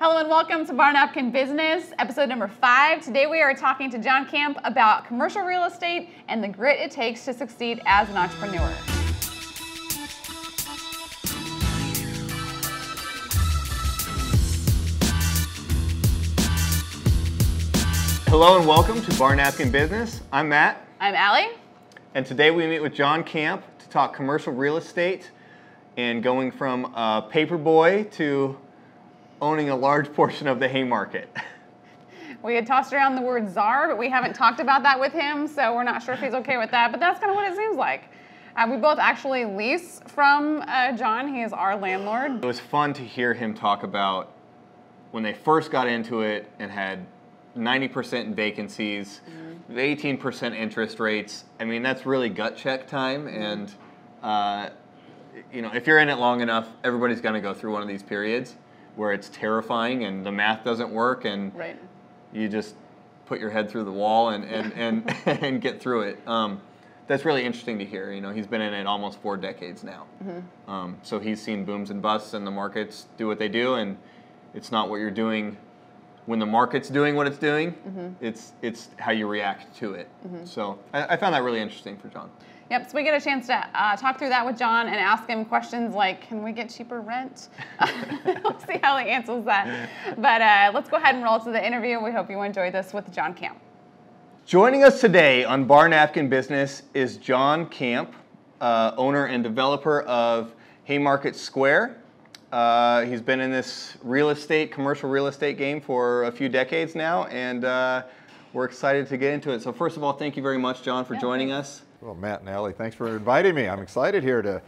Hello and welcome to Bar Napkin Business, episode number five. Today we are talking to Jon Camp about commercial real estate and the grit it takes to succeed as an entrepreneur. Hello and welcome to Bar Napkin Business. I'm Matt, I'm Allie. and today we meet with Jon Camp to talk commercial real estate and going from a paper boy to owning a large portion of the Haymarket. We had tossed around the word czar, but we haven't talked about that with him, so we're not sure if he's okay with that, but that's kind of what it seems like. Uh, we both actually lease from uh, Jon. He is our landlord. It was fun to hear him talk about when they first got into it and had 90% in vacancies, 18% interest rates. I mean, that's really gut check time. And, uh, you know, if you're in it long enough, everybody's going to go through one of these periods where it's terrifying and the math doesn't work and Right. you just put your head through the wall and, and, and, and get through it. Um, that's really interesting to hear. You know, he's been in it almost four decades now. Um, so he's seen booms and busts and the markets do what they do, and it's not what you're doing when the market's doing what it's doing. It's it's how you react to it. So I, I found that really interesting for Jon. Yep, so we get a chance to uh, talk through that with Jon and ask him questions like, can we get cheaper rent? we'll see how he answers that. But uh, let's go ahead and roll to the interview. We hope you enjoy this with Jon Camp. Joining us today on Bar Napkin Business is Jon Camp, uh, owner and developer of Haymarket Square. Uh, he's been in this real estate, commercial real estate game for a few decades now, and uh, we're excited to get into it. So, first of all, thank you very much, John, for Yeah, joining thanks. us. Well, Matt and Allie, thanks for inviting me. I'm excited here to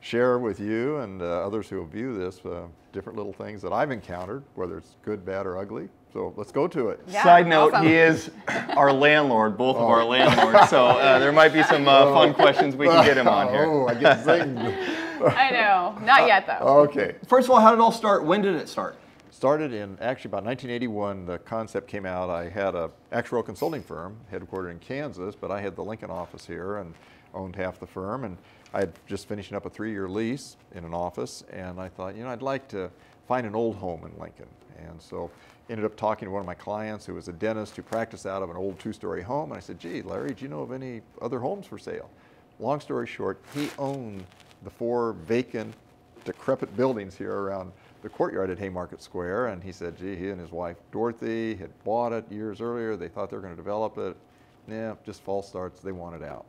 share with you and uh, others who will view this uh, different little things that I've encountered, whether it's good, bad, or ugly. So let's go to it. Yeah, Side note, awesome. he is our landlord, both of our landlords, so uh, there might be some uh, fun questions we can get him on here. Oh, I get zinged. I know, not yet though. okay. First of all, how did it all start? When did it start? Started in actually about 1981. The concept came out. I had a actuarial consulting firm headquartered in Kansas, but I had the Lincoln office here and owned half the firm. And I had just finishing up a three-year lease in an office, and I thought, you know, I'd like to find an old home in Lincoln. And so ended up talking to one of my clients who was a dentist who practiced out of an old two-story home. And I said, gee, Larry, do you know of any other homes for sale? Long story short, he owned the four vacant decrepit buildings here around the courtyard at Haymarket Square. And he said, gee, he and his wife Dorothy had bought it years earlier. They thought they were going to develop it. Yeah, just false starts. They wanted out.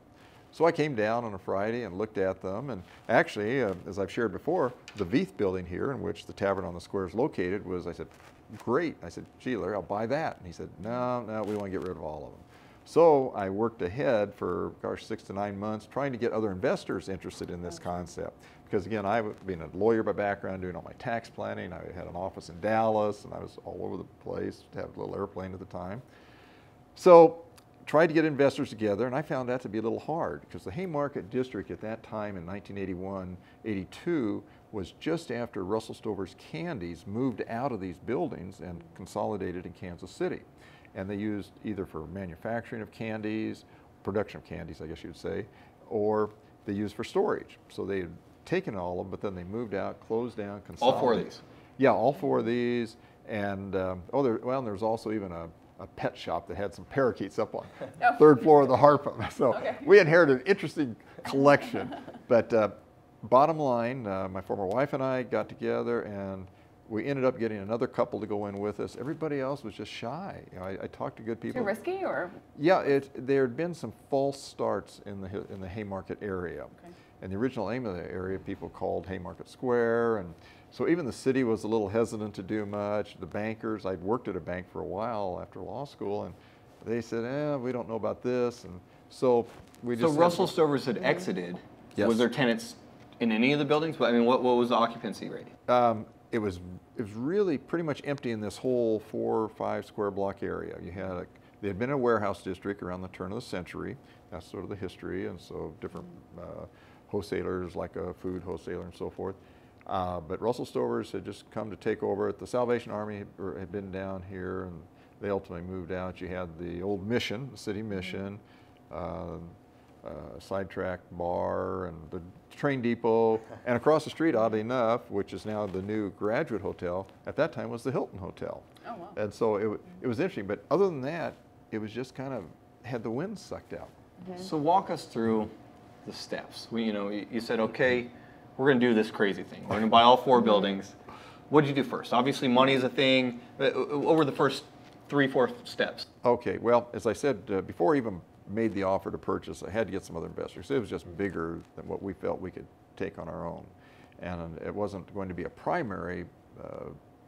So I came down on a Friday and looked at them. And actually, uh, as I've shared before, the Veith building here, in which the Tavern on the Square is located, was, I said, great. I said, gee, Larry, I'll buy that. And he said, no, no, we want to get rid of all of them. So I worked ahead for, gosh, six to nine months trying to get other investors interested in this concept. Because again, I've been a lawyer by background, doing all my tax planning. I had an office in Dallas, and I was all over the place, had a little airplane at the time. So tried to get investors together, and I found that to be a little hard because the Haymarket District at that time in 1981, 82 was just after Russell Stover's Candies moved out of these buildings and consolidated in Kansas City. And they used either for manufacturing of candies, production of candies, I guess you'd say, or they used for storage. So they taken all of them, but then they moved out, closed down, All four of these? Yeah, all four of these. And um, oh, there, well, and there's also even a, a pet shop that had some parakeets up on Oh. third floor of the Harpham. So Okay. we inherited an interesting collection. but uh, bottom line, uh, my former wife and I got together and we ended up getting another couple to go in with us. Everybody else was just shy. You know, I, I talked to good people. Too risky or? Yeah, it, there had been some false starts in the in the Haymarket area, Okay. And the original aim of the area people called Haymarket Square, and so even the city was a little hesitant to do much. The bankers, I'd worked at a bank for a while after law school, and they said, "Eh, we don't know about this," and so we just said, Russell Stovers had exited. Yes. Was there tenants in any of the buildings? But I mean, what, what was the occupancy rate? Um, it was it was really pretty much empty in this whole four or five square block area. You had a, there had been a warehouse district around the turn of the century. That's sort of the history, and so different uh, wholesalers like a food wholesaler and so forth. Uh, but Russell Stovers had just come to take over it. The Salvation Army had, had been down here, and they ultimately moved out. You had the old mission, the city mission. Uh, uh, sidetrack bar and the train depot. and across the street, oddly enough, which is now the new graduate hotel, at that time was the Hilton Hotel. Oh, wow. And so it, it was interesting. But other than that, it was just kind of had the wind sucked out. So walk us through the steps. We, you know, you, said, okay, we're going to do this crazy thing. We're going to buy all four buildings. What did you do first? Obviously, money is a thing. But uh, What were the first three, four steps? Okay, well, as I said, uh, before I even made the offer to purchase, I had to get some other investors. It was just bigger than what we felt we could take on our own. And it wasn't going to be a primary uh,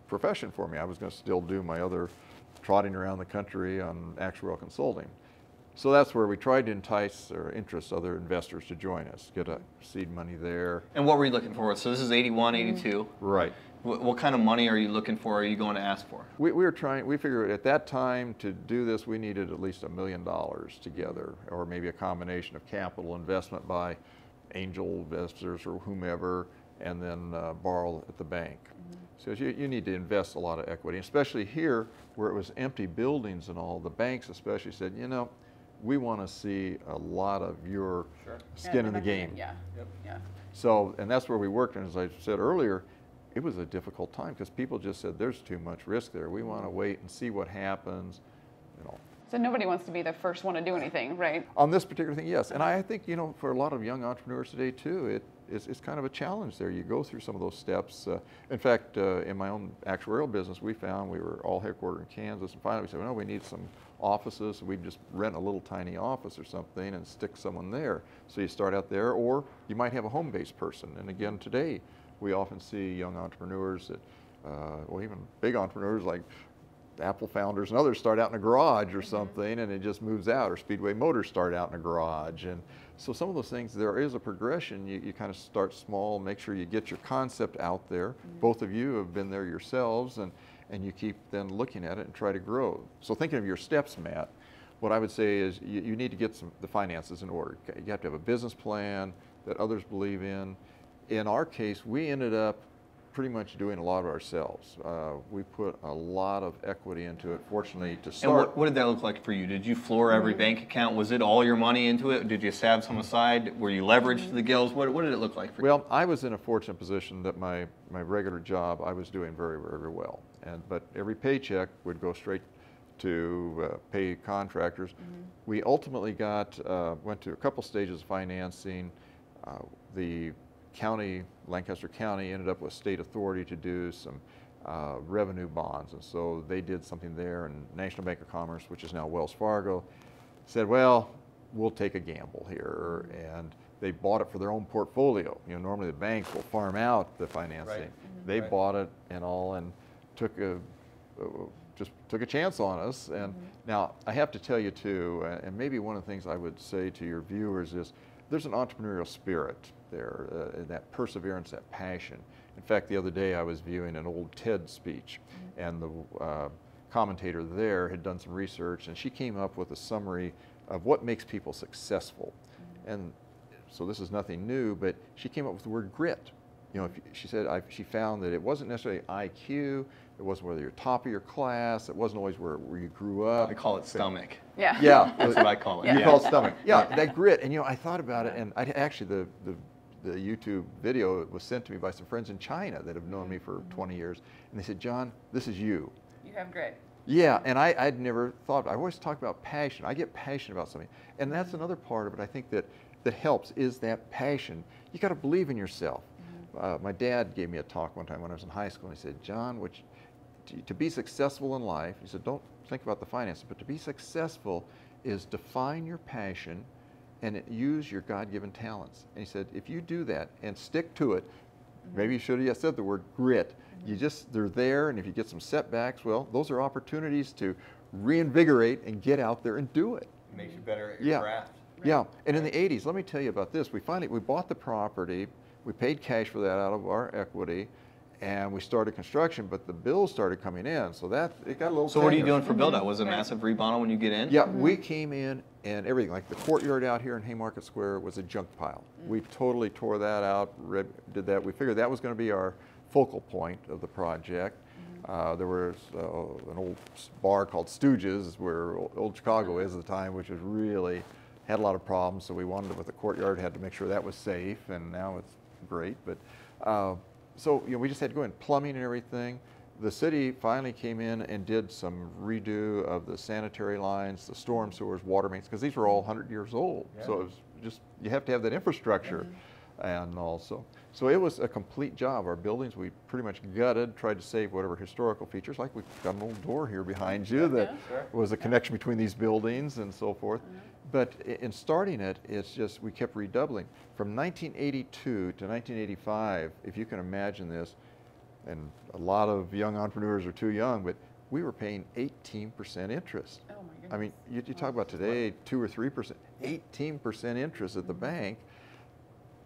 profession for me. I was going to still do my other trotting around the country on actuarial consulting. So that's where we tried to entice or interest other investors to join us, get a seed money there. And what were you looking for? So this is 81, 82. Right. What, what kind of money are you looking for? Are you going to ask for? We, we were trying, we figured at that time to do this, we needed at least a million dollars together, or maybe a combination of capital investment by angel investors or whomever, and then uh, borrow at the bank. So you, you need to invest a lot of equity, especially here where it was empty buildings and all. The banks especially said, you know, we want to see a lot of your skin in the game. Yeah. Yep. Yeah. So, and that's where we worked. And as I said earlier, it was a difficult time because people just said, there's too much risk there. We want to wait and see what happens. You know, So nobody wants to be the first one to do anything, right? on this particular thing, yes. And I think, you know, for a lot of young entrepreneurs today too, it, it's, it's kind of a challenge there. You go through some of those steps. Uh, in fact, uh, in my own actuarial business, we found we were all headquartered in Kansas. And finally we said, well, no, we need some offices. We'd just rent a little tiny office or something and stick someone there. So you start out there, or you might have a home-based person. And again, today, we often see young entrepreneurs that, uh, well, even big entrepreneurs like Apple founders and others start out in a garage or something and it just moves out, or Speedway Motors start out in a garage. And so some of those things, there is a progression. You, you kind of start small, make sure you get your concept out there. Both of you have been there yourselves and, and you keep then looking at it and try to grow. So thinking of your steps, Matt, what I would say is you, you need to get some, the finances in order. You have to have a business plan that others believe in. In our case, we ended up pretty much doing a lot of ourselves. Uh, we put a lot of equity into it, fortunately, to And start. what, what did that look like for you? Did you floor every bank account? Was it all your money into it? Did you have some aside? Were you leveraged to the gills? What, what did it look like for you? Well, I was in a fortunate position that my, my regular job, I was doing very, very, very well. And, but every paycheck would go straight to uh, pay contractors. We ultimately got, uh, went to a couple stages of financing. Uh, the county, Lancaster County, ended up with state authority to do some uh, revenue bonds. And so they did something there, and National Bank of Commerce, which is now Wells Fargo, said, well, we'll take a gamble here. And they bought it for their own portfolio. You know, normally the banks will farm out the financing. They Right. bought it and all and took a, just took a chance on us. And now I have to tell you too, uh, and maybe one of the things I would say to your viewers is there's an entrepreneurial spirit there, uh, and that perseverance, that passion. In fact, the other day I was viewing an old TED speech, and the uh, commentator there had done some research, and she came up with a summary of what makes people successful. And so this is nothing new, but she came up with the word grit. You know, if, she said I, she found that it wasn't necessarily IQ, it wasn't whether you're top of your class, it wasn't always where, where you grew up. I call it stomach. Yeah. Yeah, That's what I call it. you yeah. call it stomach. Yeah, that grit. And you know, I thought about it, and I actually the, the the YouTube video was sent to me by some friends in China that have known me for 20 years, and they said, Jon, this is you. You have grit. Yeah, and I, I'd never thought. I always talk about passion. I get passionate about something, and Mm-hmm. that's another part of it. I think that that helps is that passion. You got to believe in yourself. Mm-hmm. Uh, my dad gave me a talk one time when I was in high school, and he said, Jon, which to, to be successful in life, he said, don't think about the finances, but to be successful is define your passion and use your God-given talents. And he said, if you do that and stick to it, maybe you should have said the word grit. Mm-hmm. You just, they're there, and if you get some setbacks, well, those are opportunities to reinvigorate and get out there and do it. Makes you better at Yeah. your craft. Yeah, and in the 80s, let me tell you about this. We finally, we bought the property, we paid cash for that out of our equity, and we started construction, but the bills started coming in, so that, it got a little So what are you doing for build out? Was it massive rebondal when you get in? Yeah, we came in and everything, like the courtyard out here in Haymarket Square was a junk pile. We totally tore that out, did that. We figured that was going to be our focal point of the project. Uh, there was uh, an old bar called Stooges, where Old Chicago is at the time, which was really had a lot of problems. So we wanted to, with the courtyard, had to make sure that was safe, and now it's great. But uh, so you know, we just had to go in plumbing and everything. The city finally came in and did some redo of the sanitary lines, the storm sewers, water mains, because these were all 100 years old. So it was just you have to have that infrastructure, mm-hmm. and also so it was a complete job. Our buildings we pretty much gutted, tried to save whatever historical features. Like we've got an old door here behind you that Sure. was a connection between these buildings and so forth. Mm-hmm. But in starting it, it's just we kept redoubling. From 1982 to 1985, if you can imagine this, and a lot of young entrepreneurs are too young, but we were paying 18% interest. Oh my goodness. I mean, you, you talk about today, two or three percent, 18% interest at the mm-hmm. bank.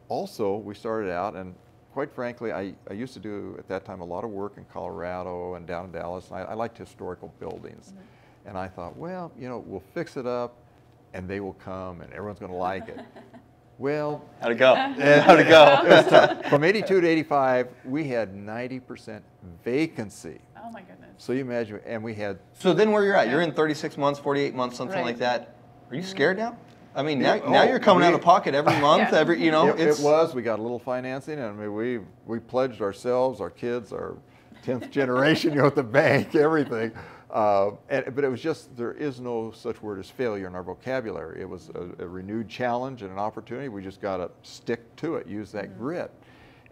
Also, we started out, and quite frankly, I, I used to do at that time a lot of work in Colorado and down in Dallas. And I, I liked historical buildings. Mm-hmm. And I thought, well, you know, we'll fix it up and they will come and everyone's going to like it. well, How'd it go? How'd it go? from 82 to 85, we had 90% vacancy. oh my goodness. So you imagine, and we had so then where you're at, you're in 36 months, 48 months, something Right. like that. Are you scared mm. now? I mean, now, Yeah, now oh, you're coming out of pocket every month, Yeah. every, you know, it, it's. it was. We got a little financing, and I mean, we we pledged ourselves, our kids, our tenth generation, you know, at the bank, everything. Uh, and, but it was just there is no such word as failure in our vocabulary. It was a, a renewed challenge and an opportunity. We just got to stick to it, use that grit.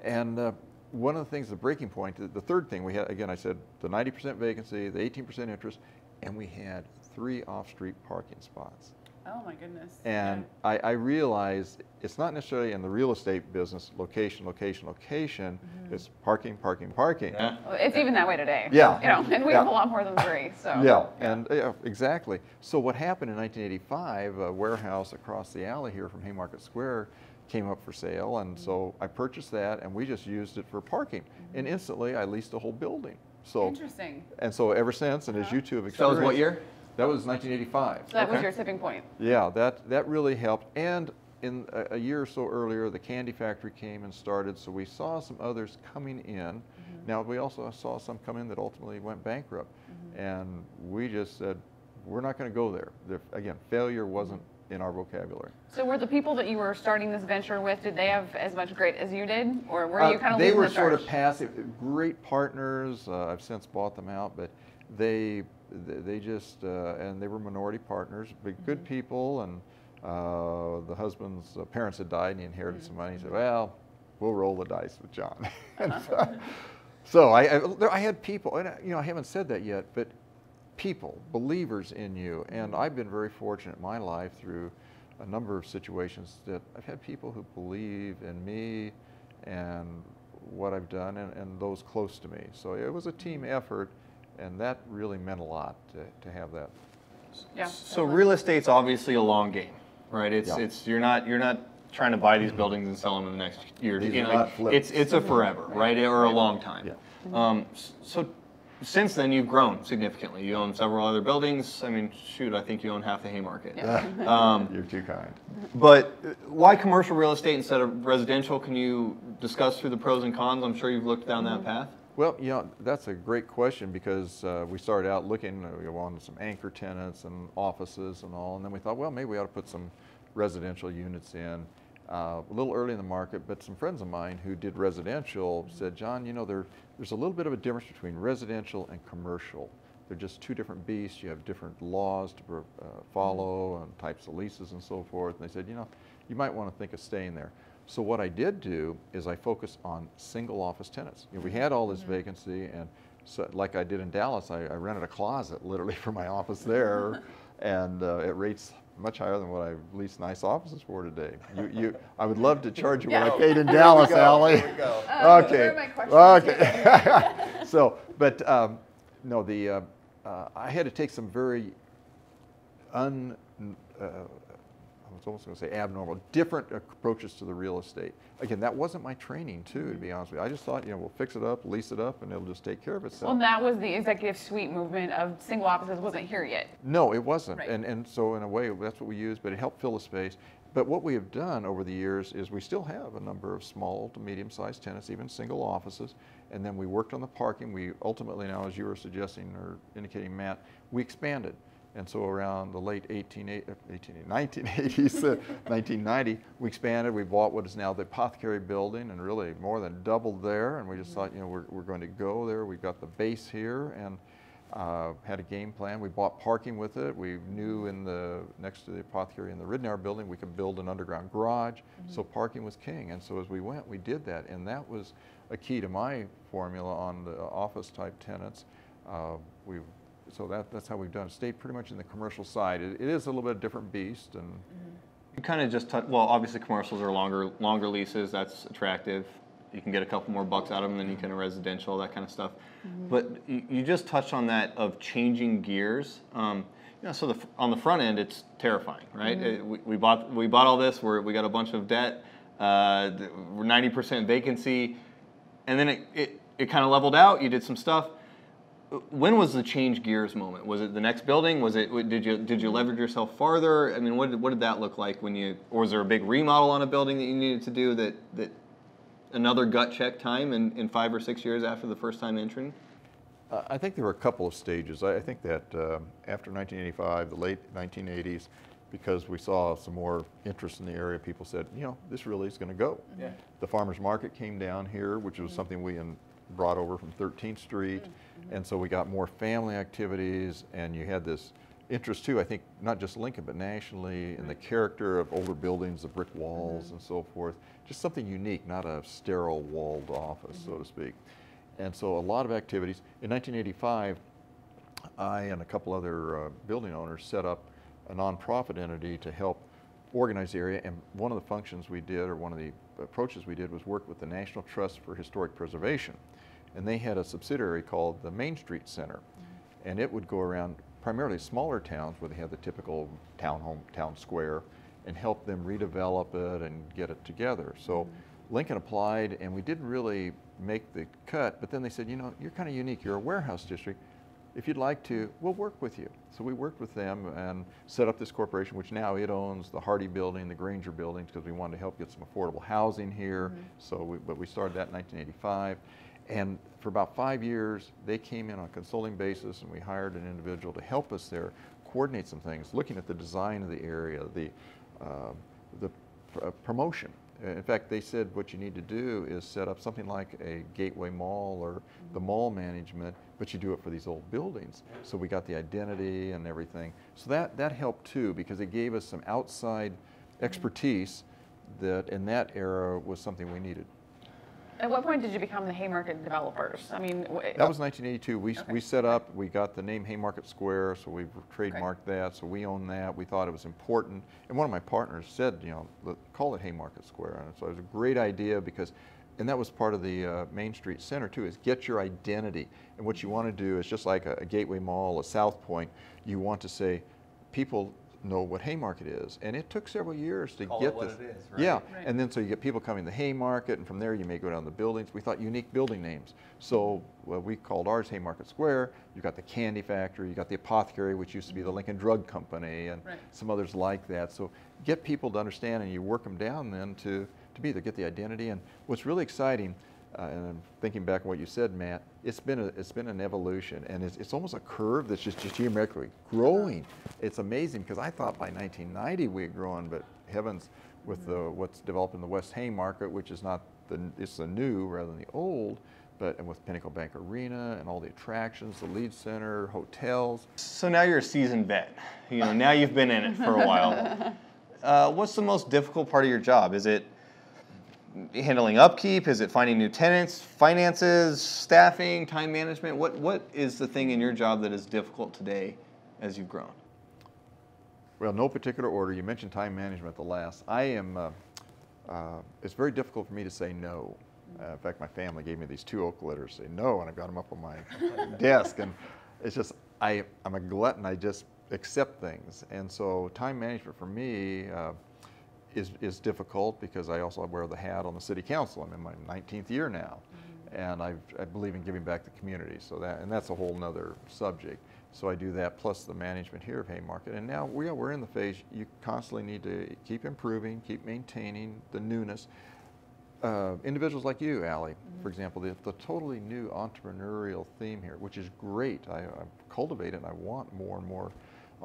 And uh, one of the things, the breaking point, the- the third thing we had, again, I said the 90% vacancy, the 18% interest, and we had three off-street parking spots. Oh my goodness. And I, I realized it's not necessarily in the real estate business, location, location, location. Mm-hmm. It's parking, parking, parking. Yeah. Well, it's even that way today. Yeah. You know, and we Yeah. have a lot more than three. So. Yeah, and yeah, exactly. So what happened in 1985? A warehouse across the alley here from Haymarket Square came up for sale, and so mm-hmm. I purchased that, and we just used it for parking. Mm-hmm. And instantly, I leased a whole building. So Interesting. and so ever since, and as you two have experienced. That experienced, was what year? That was 1985. So that was your tipping point. Yeah, that, that really helped. And in a, a year or so earlier, the candy factory came and started, so we saw some others coming in. Now, we also saw some come in that ultimately went bankrupt. And we just said, we're not going to go there. there. Again, failure wasn't in our vocabulary. So were the people that you were starting this venture with, did they have as much grit as you did, or were Uh, you kind of they were the sort of passive, great partners. Uh, I've since bought them out, but they they they just uh, and they were minority partners, but good Mm-hmm. people. And uh, the husband's uh, parents had died, and he inherited Mm-hmm. some money. He said, "Well, we'll roll the dice with Jon." Uh-huh. so, so I I, there- I had people, and I- you know I haven't said that yet, but people, believers in you, and Mm-hmm. I've been very fortunate in my life through a number of situations that I've had people who believe in me and what I've done and, and those close to me. So it was a team Mm-hmm. effort, and that really meant a lot to, to have that. Yeah. So real estate's obviously a long game, right? It's Yeah. it's you're not you're not trying to buy these buildings and sell them in the next year. These you are know, not flips. it's it's a forever, right? Or a long time. Yeah. Um, so since then you've grown significantly. You own several other buildings. I mean, shoot, I think you own half the Haymarket. Um, You're too kind. but uh, why commercial real estate instead of residential? Can you discuss through the pros and cons? I'm sure you've looked down that path. Well, you know, that's a great question because uh, we started out looking, uh, we wanted some anchor tenants and offices and all, and then we thought, well, maybe we ought to put some residential units in. Uh, a little early in the market, but some friends of mine who did residential said, Jon, you know, there, there's a little bit of a difference between residential and commercial. They're just two different beasts. You have different laws to uh, follow and types of leases and so forth. And they said, you know, you might want to think of staying there. So what I did do is I focused on single office tenants. You know, we had all this vacancy, and so, like I did in Dallas, I, I rented a closet literally for my office there, and uh, at rates much higher than what I lease nice offices for today. You, you, I would love to charge you what I paid in Dallas, Allie. Uh, okay. Okay. so, but um, no, the uh, uh, I had to take some very un. I was almost going to say abnormal, different approaches to the real estate. Again, that wasn't my training, too, to be honest with you. I just thought, you know, we'll fix it up, lease it up, and it'll just take care of itself. Well, that was the executive suite movement of single offices wasn't here yet. No, it wasn't. Right. And, and so in a way, that's what we used, but it helped fill the space. But what we have done over the years is we still have a number of small to medium-sized tenants, even single offices. And then we worked on the parking. We ultimately now, as you were suggesting or indicating, Matt, we expanded. And so around the late 18, 18, 1980s, uh, 1990, we expanded. We bought what is now the Apothecary Building and really more than doubled there. And we just thought, you know, we're, we're going to go there. We've got the base here and uh, had a game plan. We bought parking with it. We knew in the next to the apothecary in the Ridnour building we could build an underground garage. Mm -hmm. So parking was king. And so as we went, we did that, and that was a key to my formula on the office type tenants. Uh, we so that, that's how we've done. it. Stayed pretty much in the commercial side. it, it is a little bit of a different beast, and mm -hmm. you kind of just well, obviously commercials are longer longer leases. That's attractive. You can get a couple more bucks out of them than you can a residential, that kind of stuff. Mm -hmm. But you, you, just touched on that of changing gears. Um, you know, so the, on the front end, it's terrifying, right? Mm -hmm. it, we, we, bought we bought all this. We're, we got a bunch of debt. Uh, we're ninety percent vacancy, and then it, it, it kind of leveled out. You did some stuff when was the change gears moment? Was it the next building? Was it did you did you leverage yourself farther? I mean, what did, what did that look like when you or was there a big remodel on a building that you needed to do that that another gut check time in, in five or six years after the first time entering? Uh, I think there were a couple of stages. I, I think that uh, after 1985, the late 1980s, because we saw some more interest in the area, people said, you know, this really is going to go. Yeah. The farmers market came down here, which was mm -hmm. something we in, brought over from 13th Street. Mm -hmm. And so we got more family activities and you had this interest too, I think, not just Lincoln, but nationally in the character of older buildings, the brick walls mm -hmm. and so forth. Just something unique, not a sterile walled office, so to mm-hmm. speak. And so a lot of activities. In 1985, I and a couple other uh, building owners set up a nonprofit entity to help organize the area. And one of the functions we did, or one of the approaches we did, was work with the National Trust for Historic Preservation and they had a subsidiary called the Main Street Center. Mm -hmm. And it would go around primarily smaller towns where they had the typical town home, town square, and help them redevelop it and get it together. So mm -hmm. Lincoln applied, and we didn't really make the cut, but then they said, you know, you're kind of unique. You're a warehouse district. If you'd like to, we'll work with you. So we worked with them and set up this corporation, which now it owns the Hardy building, the Granger buildings, because we wanted to help get some affordable housing here. Mm -hmm. So, we, but we started that in 1985. And for about five years, they came in on a consulting basis and we hired an individual to help us there, coordinate some things, looking at the design of the area, the, uh, the pr uh, promotion. In fact, they said what you need to do is set up something like a gateway mall or the mall management, but you do it for these old buildings. So we got the identity and everything. So that, that helped too because it gave us some outside mm-hmm. expertise that in that era was something we needed. At what point did you become the Haymarket developers? I mean, that was 1982. We, okay. we set up, we got the name Haymarket Square, so we trademarked okay. that, so we own that. We thought it was important. And one of my partners said, you know, call it Haymarket Square. And so it was a great idea because, and that was part of the uh, Main Street Center too, is get your identity. And what you want to do is just like a, a Gateway Mall, a South Point, you want to say, people know what Haymarket is. And it took several years to Call get this. Right? Yeah, right. and then so you get people coming to Haymarket, and from there you may go down the buildings. We thought unique building names. So well, we called ours Haymarket Square. You got the Candy Factory, you got the Apothecary, which used to be the Lincoln Drug Company, and right. some others like that. So get people to understand, and you work them down then to, to be there, get the identity. And what's really exciting, uh, and I'm thinking back on what you said, Matt, it's been, a, it's been an evolution and it's, it's almost a curve that's just, just geometrically growing. It's amazing because I thought by 1990 we had grown, but heavens, with the, what's developed in the West Haymarket, which is not the, it's the new rather than the old, but and with Pinnacle Bank Arena and all the attractions, the Lied Center, hotels. So now you're a seasoned vet. You know, now you've been in it for a while. Uh, what's the most difficult part of your job? Is it handling upkeep? Is it finding new tenants, finances, staffing, time management? What, what is the thing in your job that is difficult today as you've grown? Well, no particular order. You mentioned time management at the last. I am, uh, uh, it's very difficult for me to say no. Uh, in fact, my family gave me these two oak letters, say no, and I've got them up on my desk. And it's just, I, I'm a glutton. I just accept things. And so time management for me, uh, is, is difficult because I also wear the hat on the city council. I'm in my 19th year now. Mm-hmm. And I've, i believe in giving back to the community. So that, and that's a whole nother subject. So I do that plus the management here of Haymarket. And now we are, we're in the phase, you constantly need to keep improving, keep maintaining the newness. Uh, individuals like you, Allie, mm-hmm. for example, the, the, totally new entrepreneurial theme here, which is great. I, I cultivate it and I want more and more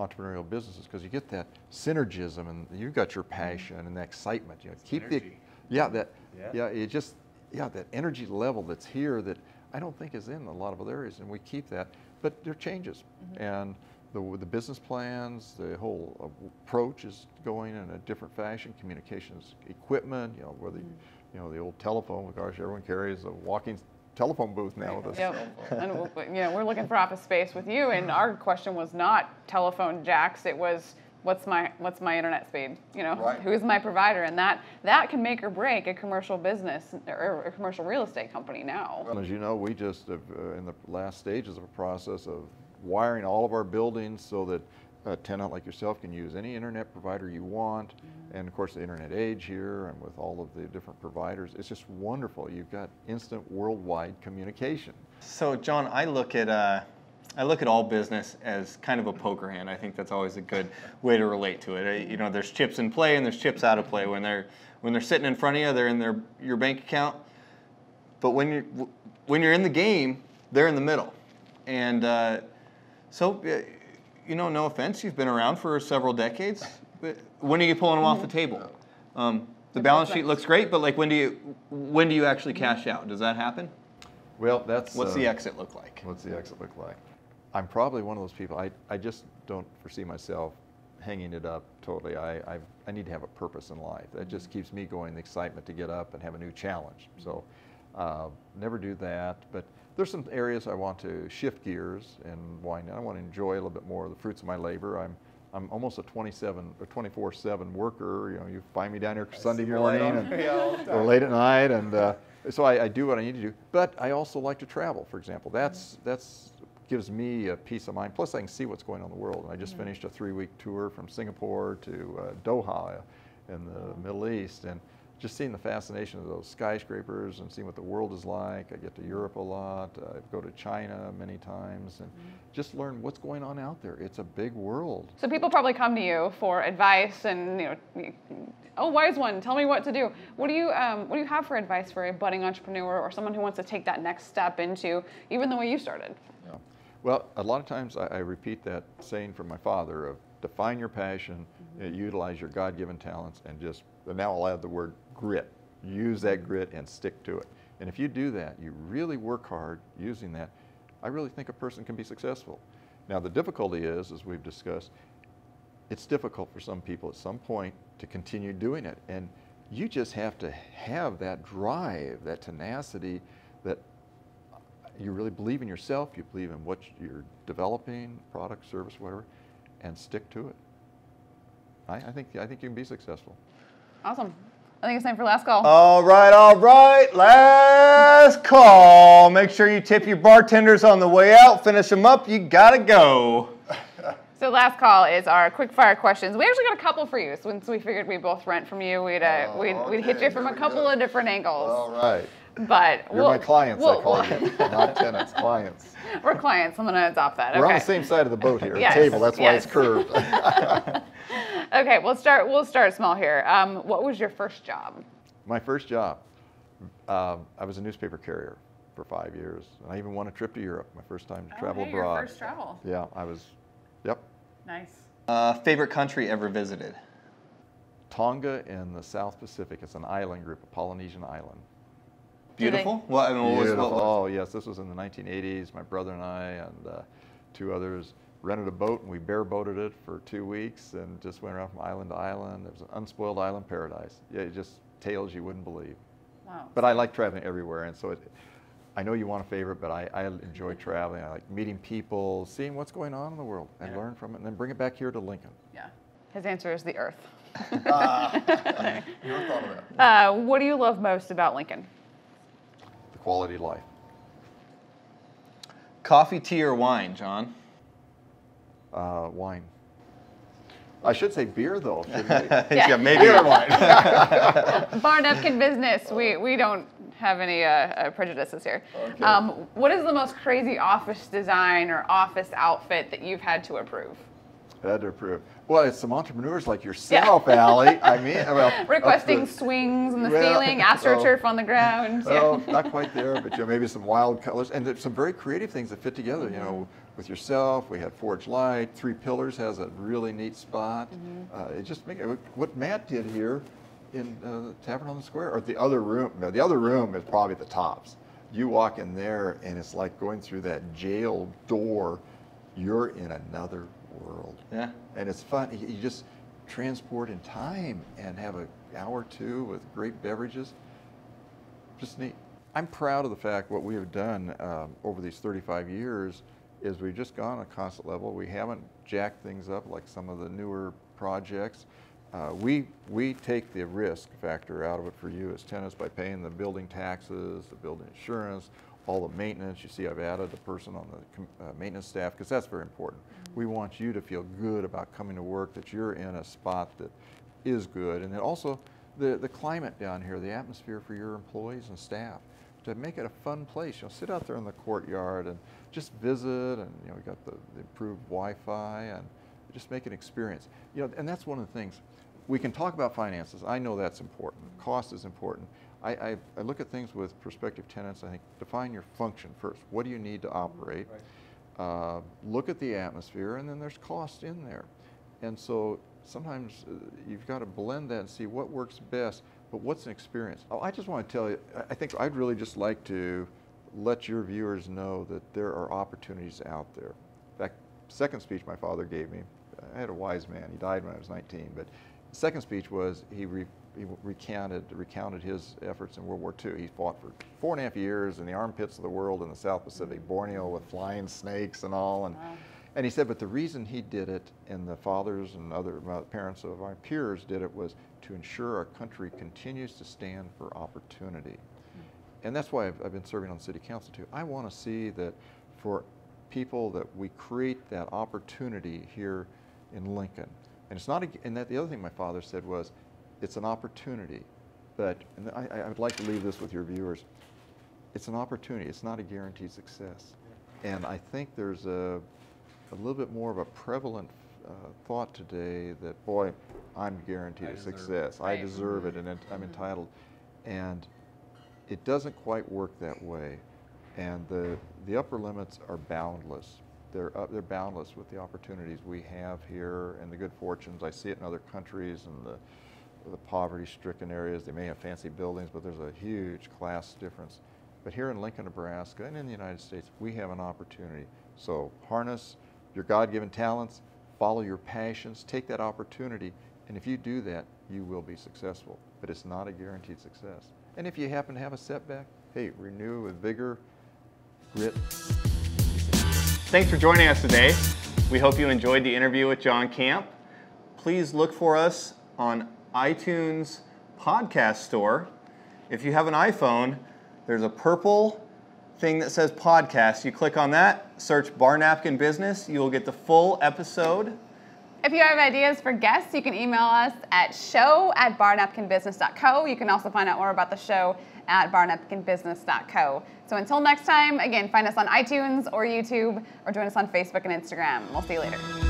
entrepreneurial businesses because you get that synergism and you've got your mm-hmm. passion and that excitement. You know, keep energy. the yeah that Yeah. yeah it just yeah that energy level that's here that I don't think is in a lot of other areas, and we keep that. But there are changes, mm-hmm. and the the business plans, the whole uh, approach is going in a different fashion. Communications equipment, you know, whether you, you know the old telephone. Gosh, everyone carries a walking telephone booth now with us. Yep. and w- you know, we're looking for office space with you, and our question was not telephone jacks. It was what's my what's my internet speed? You know, Right. who's my provider, and that that can make or break a commercial business or a commercial real estate company now. Well, as you know, we just have, uh, in the last stages of a process of wiring all of our buildings so that a tenant like yourself can use any internet provider you want. And of course, the internet age here and with all of the different providers, it's just wonderful. You've got instant worldwide communication. So, Jon, I look at uh, I look at all business as kind of a poker hand. I think that's always a good way to relate to it. You know, there's chips in play and there's chips out of play. When they're when they're sitting in front of you, they're in their your bank account. But when you're when you're in the game, they're in the middle. And uh, so, uh, you know, no offense, you've been around for several decades. But when are you pulling them off the table? Um, the balance sheet looks great, but like when do you when do you actually cash out? Does that happen? Well, that's What's uh, the exit look like? What's the exit look like? I'm probably one of those people. I, I just don't foresee myself hanging it up totally. I, I, I need to have a purpose in life. That just keeps me going, the excitement to get up and have a new challenge. So uh, never do that. But there's some areas I want to shift gears and wind down. I want to enjoy a little bit more of the fruits of my labor. I'm I'm almost a 27 or 24/7 worker. You know, you find me down here Sunday the light morning and, or late at night, and uh, so I, I do what I need to do. But I also like to travel. For example, that's that's gives me a peace of mind. Plus, I can see what's going on in the world. And I just finished a three-week tour from Singapore to uh, Doha in the Middle East, and just seeing the fascination of those skyscrapers and seeing what the world is like. I get to Europe a lot. I go to China many times, and just learn what's going on out there. It's a big world. So people probably come to you for advice and you know, oh wise one, tell me what to do. What do you um, what do you have for advice for a budding entrepreneur or someone who wants to take that next step into even the way you started? Yeah. Well, a lot of times I, I repeat that saying from my father of define your passion, uh, utilize your God-given talents, and just and now I'll add the word grit. Use that grit and stick to it. And if you do that, you really work hard using that. I really think a person can be successful. Now the difficulty is, as we've discussed, it's difficult for some people at some point to continue doing it. And you just have to have that drive, that tenacity, that you really believe in yourself, you believe in what you're developing, product, service, whatever, and stick to it. I, I think I think you can be successful. Awesome. I think it's time for last call. All right, all right. Last call. Make sure you tip your bartenders on the way out. Finish them up. You gotta go. So last call is our quick fire questions. We actually got a couple for you since we figured we both rent from you. We'd uh, Oh, we'd, we'd hit you from a couple of different angles. right. But You're we'll- my clients, we'll- I call we'll- you. Not tenants, clients. We're clients. I'm gonna adopt that. We're okay. on the same side of the boat here, Yes, the table, that's why yes. it's curved. Okay, we'll start. We'll start small here. Um, what was your first job? My first job, um, I was a newspaper carrier for five years. And I even won a trip to Europe, my first time to travel abroad. First travel. Yeah, I was, yep. Nice. Uh, favorite country ever visited? Tonga in the South Pacific. It's an island group, a Polynesian island. Do Beautiful. What, I mean, what was, Beautiful. what Oh, yes, this was in the 1980s. My brother and I and uh, two others rented a boat and we bareboated it for two weeks and just went around from island to island. It was an unspoiled island paradise. Yeah, it just tales you wouldn't believe. Wow. But I like traveling everywhere, and so it, I know you want a favorite, but I, I enjoy traveling. I like meeting people, seeing what's going on in the world, and Yeah. learn from it, and then bring it back here to Lincoln. Yeah. His answer is the Earth. Never thought of that. Uh, what do you love most about Lincoln? The quality of life. Coffee, tea, or wine, Jon? Uh, wine. I should say beer, though, shouldn't I? yeah. maybe. beer and wine. Bar napkin business. We we don't have any uh, uh, prejudices here. Okay. Um, what is the most crazy office design or office outfit that you've had to approve? Had to approve. Well, it's some entrepreneurs like yourself, Allie. I mean, well, Requesting to- swings in the Well, ceiling, astroturf on the ground. Well, not quite there, but you know, maybe some wild colors and there's some very creative things that fit together. You know, with yourself. We had Forge Light. Three Pillars has a really neat spot. Mm-hmm. Uh, it just make what Matt did here in uh, the Tavern on the Square, or the other room. No, the other room is probably the tops. You walk in there, and it's like going through that jail door. You're in another world. Yeah. And it's fun. You just transport in time and have an hour or two with great beverages. Just neat. I'm proud of the fact what we have done um, over these 35 years is we've just gone on a constant level. We haven't jacked things up like some of the newer projects. Uh, we, we take the risk factor out of it for you as tenants by paying the building taxes, the building insurance, all the maintenance. You see I've added a person on the uh, maintenance staff because that's very important. We want you to feel good about coming to work, that you're in a spot that is good. And then also the, the climate down here, the atmosphere for your employees and staff to make it a fun place. You know, sit out there in the courtyard and just visit, and you know, we got the, the improved Wi-Fi, and just make an experience. You know, and that's one of the things. We can talk about finances. I know that's important. Cost is important. I, I, I look at things with prospective tenants. I think define your function first. What do you need to operate? Uh, look at the atmosphere, and then there's cost in there. And so sometimes uh, you've got to blend that and see what works best, but what's an experience? Oh, I just want to tell you, I- think I'd really just like to let your viewers know that there are opportunities out there. That second speech my father gave me, I had a wise man. He died when I was 19, but the second speech was he, re, he recounted recounted his efforts in World War II. He fought for four and a half years in the armpits of the world in the South Pacific, Borneo with flying snakes and all, and Wow. and he said, but the reason he did it, and the fathers and other uh, parents of our peers did it, was to ensure our country continues to stand for opportunity. And that's why I've, I've been serving on city council too. I want to see that for people that we create that opportunity here in Lincoln. And it's not, a, and that the other thing my father said was, it's an opportunity, but, and I, I would like to leave this with your viewers, it's an opportunity, it's not a guaranteed success. And I think there's a, a little bit more of a prevalent uh, thought today that, boy, I'm guaranteed I a deserve it. success. I deserve it and it- I'm entitled. And it doesn't quite work that way. And the, the upper limits are boundless. They're, up, they're boundless with the opportunities we have here and the good fortunes. I see it in other countries and the, the poverty-stricken areas. They may have fancy buildings, but there's a huge class difference. But here in Lincoln, Nebraska, and in the United States, we have an opportunity. So harness your God-given talents, follow your passions, take that opportunity, and if you do that, you will be successful. But it's not a guaranteed success. And if you happen to have a setback, hey, renew with vigor, grit. Thanks for joining us today. We hope you enjoyed the interview with Jon Camp. Please look for us on iTunes podcast store. If you have an iPhone, there's a purple thing that says podcast. You click on that, search Bar Napkin Business, you will get the full episode. If you have ideas for guests, you can email us at show at barnapkinbusiness.co. You can also find out more about the show at barnapkinbusiness.co. So until next time, again, find us on iTunes or YouTube or join us on Facebook and Instagram. We'll see you later.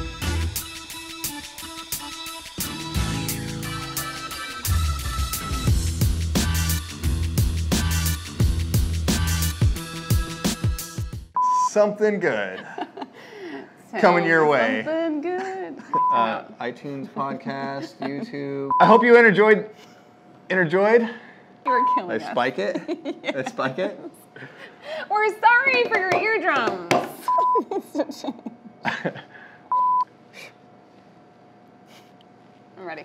Something good. Coming your way. Something good. Uh, iTunes podcast, YouTube. I hope you enjoyed. Enjoyed? You were I killing us. spike it. I spike it. We're sorry for your eardrums. I'm ready.